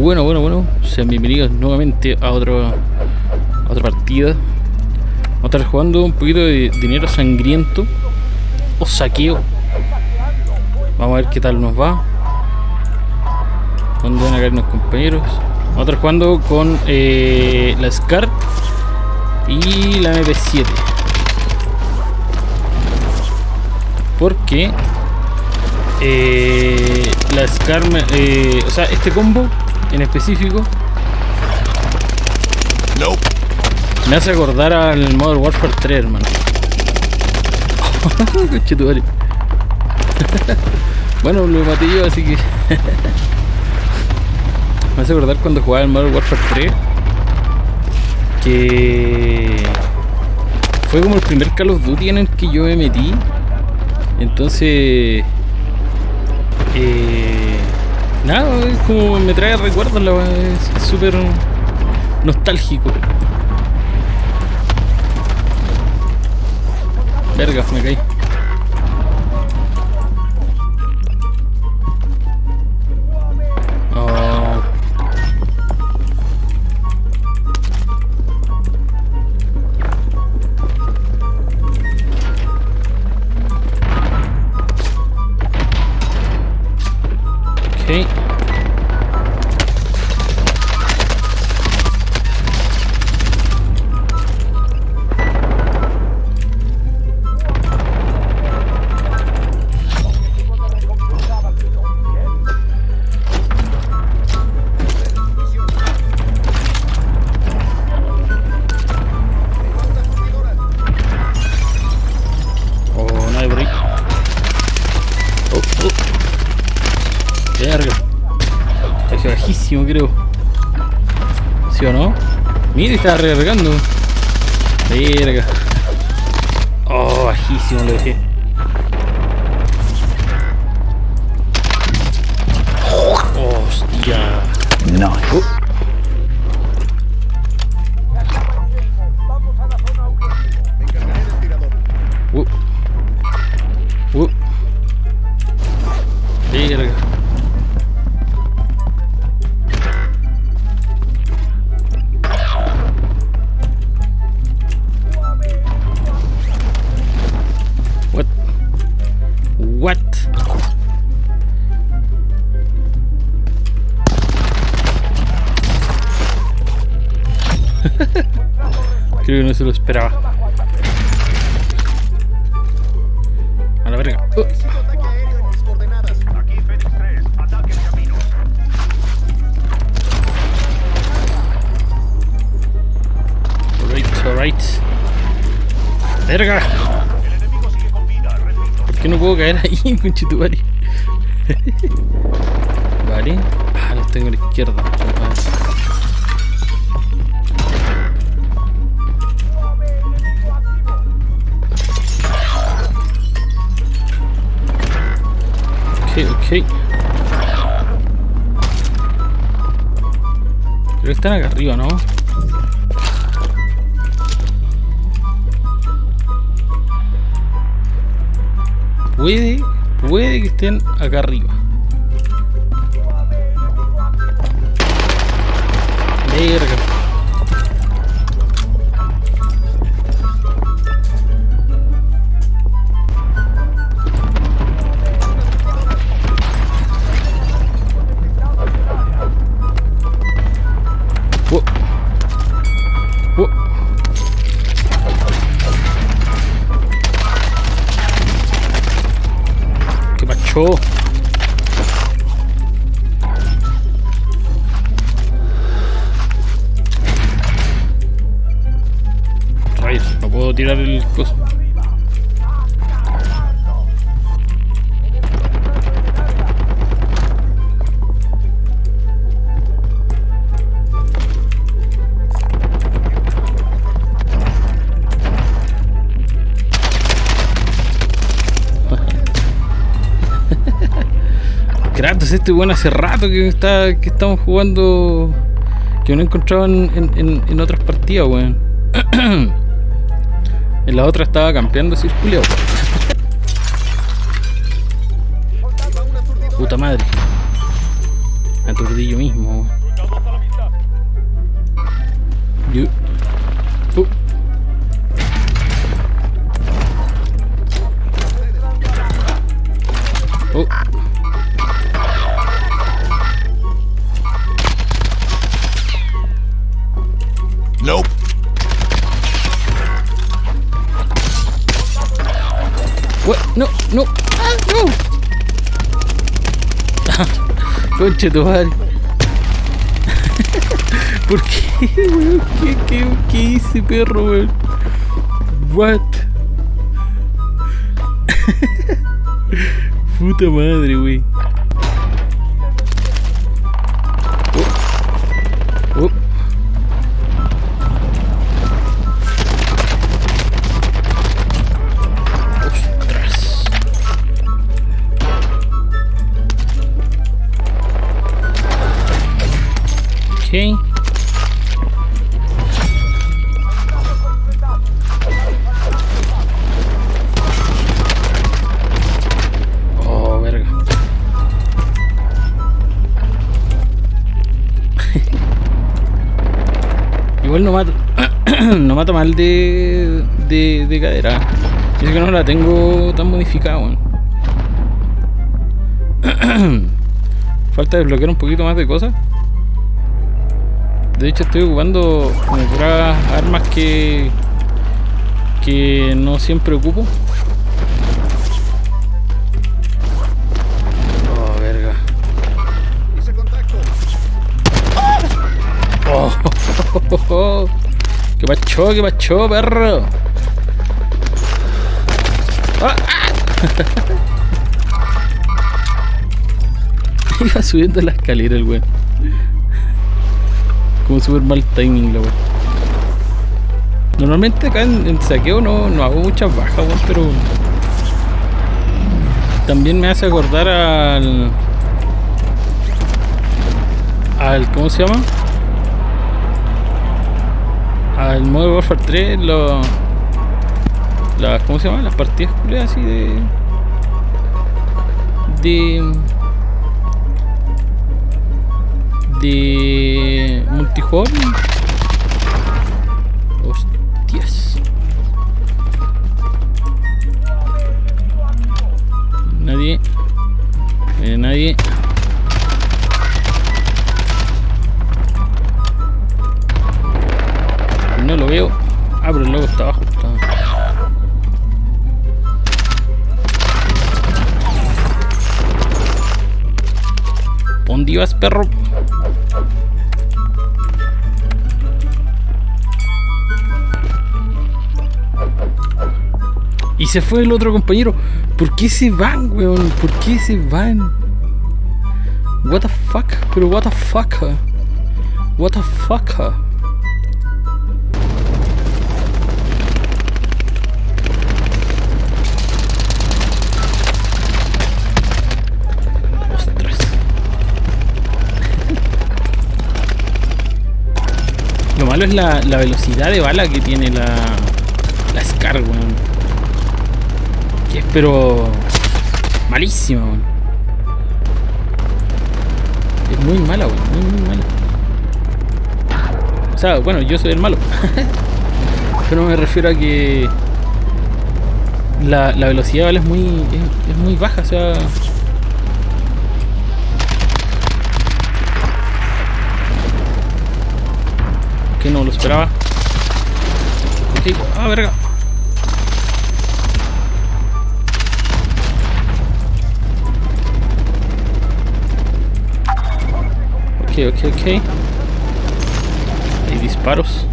Bueno, bueno, bueno. Sean bienvenidos nuevamente a, otro, a otra partida. Vamos a estar jugando un poquito de dinero sangriento o saqueo. Vamos a ver qué tal nos va. ¿Dónde van a caer los compañeros? Vamos a estar jugando con eh, la SCAR y la MP7. Porque eh, la SCAR, eh, o sea, este combo en específico me hace acordar al Modern Warfare 3, hermano. Bueno, lo maté yo, así que. me hace acordar cuando jugaba el Modern Warfare 3. Que. Fue como el primer Call of Duty en el que yo me metí. Entonces. Eh, nada, es como me trae recuerdos, la es súper nostálgico. Verga, me caí. Verga. Está bajísimo, creo. ¿Sí o no? Mira, está recargando. Verga. Oh, bajísimo lo dejé. Hostia. Nice. Uh. Creo no se lo esperaba. A la verga. Uh. Aquí Fénix 3, ataque en camino. Alright, alright. Verga. ¿Por qué no puedo caer ahí, conchetumare? vale. Ah, los tengo a la izquierda. Ok. Creo están acá arriba, ¿no? Puede, puede que estén acá arriba. Verga. ¿Qué pacho? Rayos, no puedo tirar el coso. Kratos, este bueno hace rato que está que estamos jugando que no encontraban en, en, en otras partidas, weón. En la otra estaba campeando circuleo. Puta madre. Aturdillo mismo, weón. Yo... Uh. No, no. Ah, no. Conche tu madre. ¿Por qué? ¿Qué, qué, qué hice, perro, weón? What? Puta madre, wey. Ok. Oh, verga. Igual no mato. no mato mal de, de, de cadera. Y es que no la tengo tan modificada. Falta desbloquear un poquito más de cosas. De hecho estoy ocupando como puras armas que que no siempre ocupo. Oh, verga. Hice contacto. Oh, qué pacho, qué pacho, perro. Ah, ah. Iba subiendo la escalera el weón. Como súper mal timing la weón. Normalmente acá en, saqueo no, no hago muchas bajas, weón, pero. También me hace acordar al. al. ¿Cómo se llama? Al Modern Warfare 3, lo. Las, ¿Cómo se llama? Las partidas así de. de. De. multijugador. Hostias. Nadie. Eh, nadie. No lo veo. Ah, el logo está abajo. ¿Dónde ibas, perro? Se fue el otro compañero. ¿Por qué se van, weón? ¿Por qué se van? What the fuck? Pero what the fuck? What the fuck? Ostras. Lo malo es la, la velocidad de bala que tiene la, la Scar, weón. Es pero malísima. Es muy mala, weón. Muy, muy mala. O sea, bueno, yo soy el malo. pero me refiero a que la, la velocidad es muy, es, es muy baja, o sea... que no lo esperaba. Ok, ah, verga. Ok, ok, ok. Hay disparos.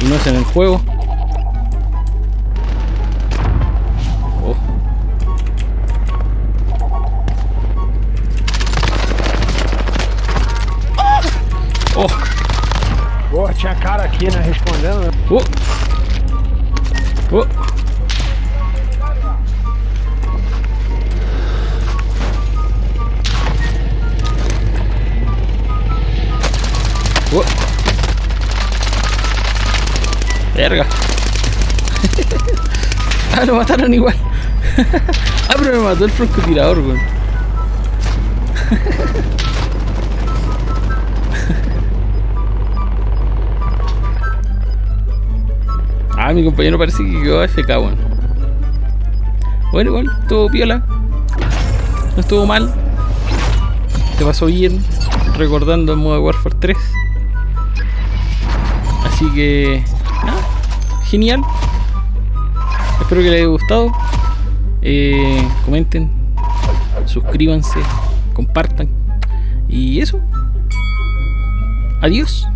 Y no es en el juego. Oh. Oh. Pô, tinha cara aqui, né, respondendo. Oh. Oh. Oh. Verga. ah, lo mataron igual. ah, pero me mató el francotirador, weón. Ah, mi compañero parece que quedó AFK, bueno. Bueno, igual, estuvo piola. No estuvo mal. Se pasó bien recordando el modo Warfare 3. Así que, nada, genial. Espero que les haya gustado. Eh, comenten, suscríbanse, compartan. Y eso. Adiós.